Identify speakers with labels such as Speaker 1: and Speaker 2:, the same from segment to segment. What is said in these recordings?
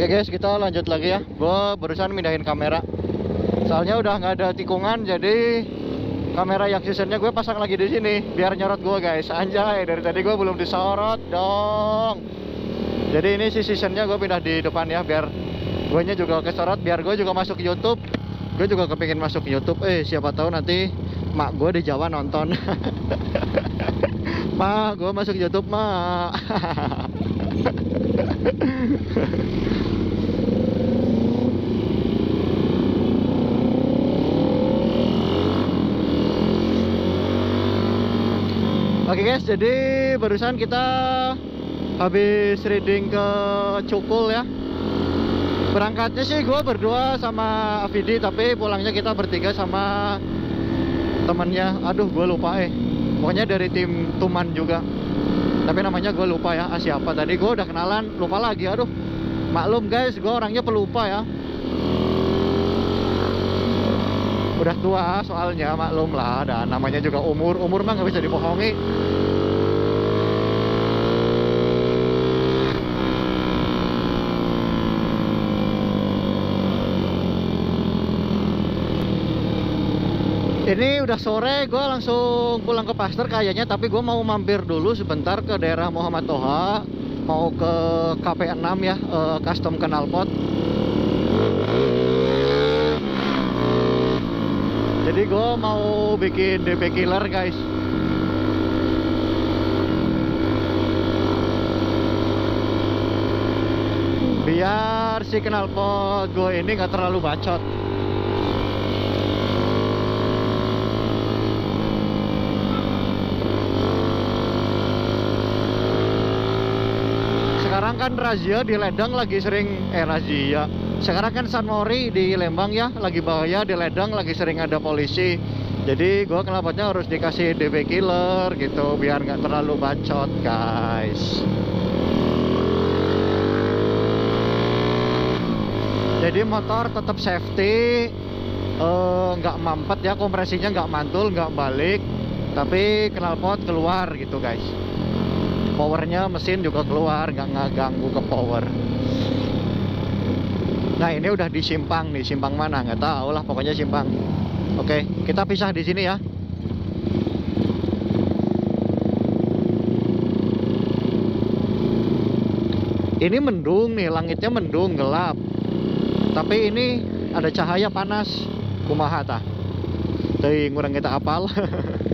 Speaker 1: Oke guys, kita lanjut lagi ya. Gue barusan mindahin kamera. Soalnya udah nggak ada tikungan, jadi kamera yang seasonnya gue pasang lagi di sini biar nyorot gue guys. Anjay, dari tadi gue belum disorot dong. Jadi ini si seasonnya gue pindah di depan ya, biar gue nya juga kesorot, biar gue juga masuk YouTube. Gue juga kepingin masuk YouTube. Eh, siapa tahu nanti mak gue di Jawa nonton. mak, gue masuk YouTube mak. Oke guys, jadi barusan kita habis reading ke Cukul ya. Berangkatnya sih gue berdua sama Afidi, tapi pulangnya kita bertiga sama temennya. Aduh, gue lupa eh. Pokoknya dari tim Tuman juga. Tapi namanya gue lupa ya, ah, siapa tadi gue udah kenalan, lupa lagi. Aduh, maklum guys, gue orangnya pelupa ya. Udah tua soalnya, maklum lah. Dan namanya juga umur, umur mah nggak bisa dibohongi. Ini udah sore, gue langsung pulang ke pastor kayaknya, tapi gue mau mampir dulu sebentar ke daerah Muhammad Toha, mau ke KP6 ya, eh, custom knalpot. Jadi gue mau bikin DP killer guys. Biar si knalpot gue ini nggak terlalu bacot. Sekarang kan razia di Ledang lagi sering eh razia. Sekarang kan San Mori di Lembang ya lagi bahaya di Ledang lagi sering ada polisi. Jadi gua kenapanya harus dikasih DB killer gitu biar nggak terlalu bacot guys. Jadi motor tetap safety eh, nggak mampet ya kompresinya nggak mantul nggak balik. Tapi knalpot keluar gitu guys powernya mesin juga keluar nggak ngaganggu ke power. Nah ini udah di simpang nih simpang mana? Nggak tahu lah pokoknya simpang. Oke kita pisah di sini ya. Ini mendung nih langitnya mendung gelap. Tapi ini ada cahaya panas. Kumaha tah? Teuing ngurang kita apal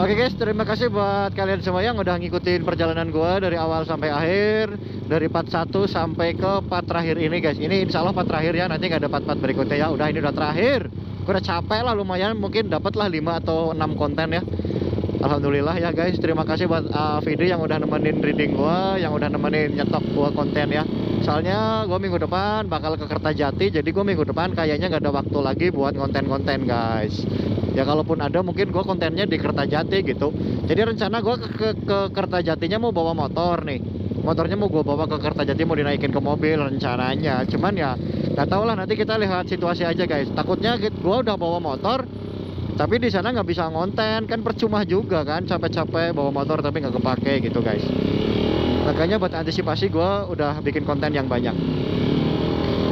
Speaker 1: Oke guys, terima kasih buat kalian semua yang udah ngikutin perjalanan gua dari awal sampai akhir Dari part 1 sampai ke part terakhir ini guys. Ini insya Allah part terakhir ya, nanti nggak ada part-part berikutnya ya. Udah ini udah terakhir. Gue udah capek lah lumayan, mungkin dapat lah 5 atau 6 konten ya. Alhamdulillah ya guys, terima kasih buat uh, video yang udah nemenin reading gua Yang udah nemenin nyetok gua konten ya Soalnya gue minggu depan bakal ke Kertajati Jadi gue minggu depan kayaknya nggak ada waktu lagi buat konten-konten guys. Ya kalaupun ada mungkin gue kontennya di Kertajati gitu. Jadi rencana gue ke, ke, ke Kertajatinya mau bawa motor nih. Motornya mau gue bawa ke Kertajati mau dinaikin ke mobil rencananya. Cuman ya nggak tahu lah nanti kita lihat situasi aja guys. Takutnya gue udah bawa motor tapi di sana nggak bisa ngonten. Kan percuma juga kan capek-capek bawa motor tapi nggak kepake gitu guys makanya buat antisipasi gue udah bikin konten yang banyak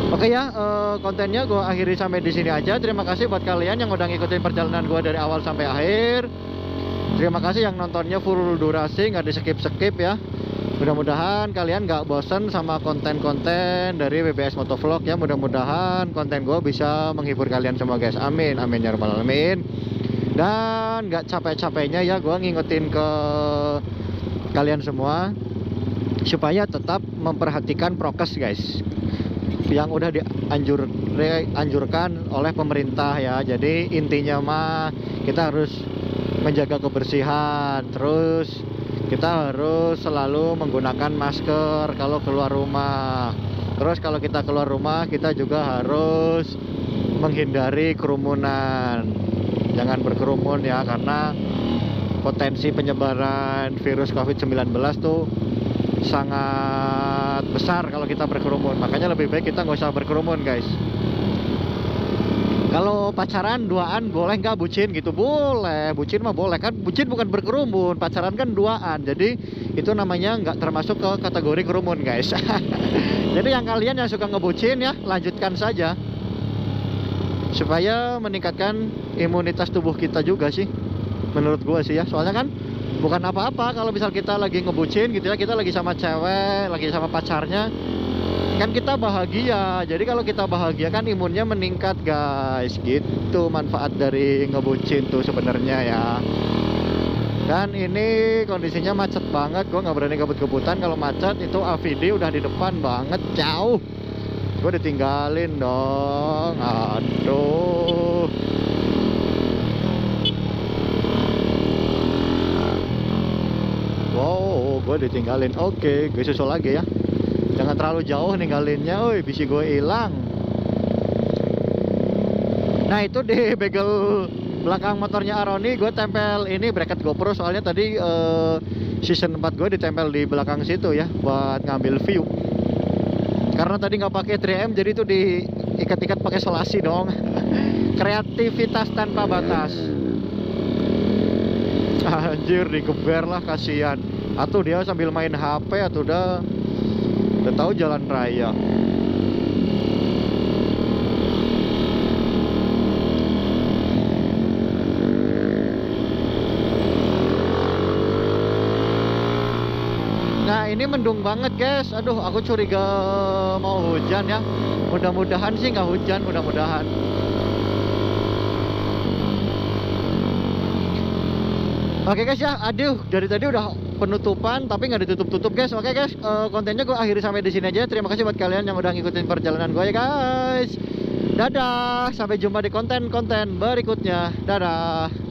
Speaker 1: Oke ya, eh, kontennya gue akhiri sampai di sini aja. Terima kasih buat kalian yang udah ngikutin perjalanan gue dari awal sampai akhir. Terima kasih yang nontonnya full durasi, nggak di skip skip ya. Mudah-mudahan kalian nggak bosen sama konten-konten dari BBS Motovlog ya. Mudah-mudahan konten gue bisa menghibur kalian semua guys. Amin, amin ya rabbal alamin. Dan nggak capek-capeknya ya gue ngingetin ke kalian semua supaya tetap memperhatikan prokes guys yang udah dianjur anjurkan oleh pemerintah ya. Jadi intinya mah kita harus menjaga kebersihan, terus kita harus selalu menggunakan masker kalau keluar rumah. Terus kalau kita keluar rumah kita juga harus menghindari kerumunan. Jangan berkerumun ya karena potensi penyebaran virus COVID-19 tuh sangat besar kalau kita berkerumun. Makanya lebih baik kita nggak usah berkerumun guys. Kalau pacaran duaan boleh nggak bucin gitu? Boleh. Bucin mah boleh. Kan bucin bukan berkerumun. Pacaran kan duaan. Jadi itu namanya nggak termasuk ke kategori kerumun guys. Jadi yang kalian yang suka ngebucin ya lanjutkan saja. Supaya meningkatkan imunitas tubuh kita juga sih. Menurut gua sih ya. Soalnya kan bukan apa-apa kalau misal kita lagi ngebucin gitu ya kita lagi sama cewek lagi sama pacarnya kan kita bahagia. Jadi kalau kita bahagia kan imunnya meningkat guys. Gitu manfaat dari ngebucin tuh sebenarnya ya. Dan ini kondisinya macet banget. Gue nggak berani kebut-kebutan. Kalau macet itu AVD udah di depan banget. Jauh. Gue ditinggalin dong. Aduh gue ditinggalin. Oke gue susul lagi ya. Jangan terlalu jauh ninggalinnya. Woi bisi gue hilang. Nah itu di bagel belakang motornya Aroni gue tempel ini bracket GoPro. Soalnya tadi uh, season 4 gue ditempel di belakang situ ya buat ngambil view. Karena tadi nggak pakai 3M jadi itu diikat-ikat pakai selasi dong. Kreativitas tanpa batas. Anjir dikeber lah kasihan atau dia sambil main HP atau udah udah tahu jalan raya. Nah ini mendung banget guys. Aduh aku curiga mau hujan ya. Mudah-mudahan sih nggak hujan Mudah-mudahan Oke guys ya, aduh dari tadi udah penutupan tapi nggak ditutup-tutup guys. Oke guys, uh, kontennya gue akhiri sampai di sini aja. Terima kasih buat kalian yang udah ngikutin perjalanan gue ya guys. Dadah, sampai jumpa di konten-konten berikutnya. Dadah.